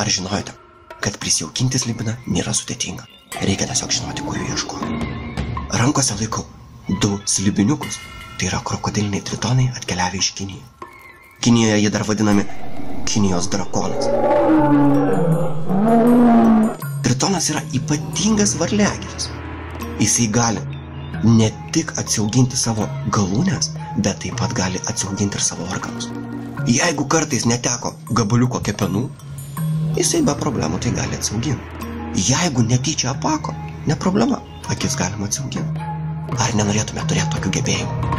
Ar žinojote, kad prisijaukinti slibiną nėra sudėtinga? Reikia tiesiog žinoti, kur jų ieškoti. Rankose laikau du slibiniukus. Tai yra krokodiliniai tritonai atkeliavę iš Kinijos. Kinijoje jie dar vadinami Kinijos drakonas. Tritonas yra ypatingas varliagiris. Jisai gali ne tik atsiauginti savo galūnės, bet taip pat gali atsiauginti ir savo organus. Jeigu kartais neteko gabaliuko kepenų, jisai be problemų tai gali atsiauginti. Jeigu netyčia apako, ne problema, akis galima atsiauginti. Ar nenorėtume turėti tokių gebėjimų?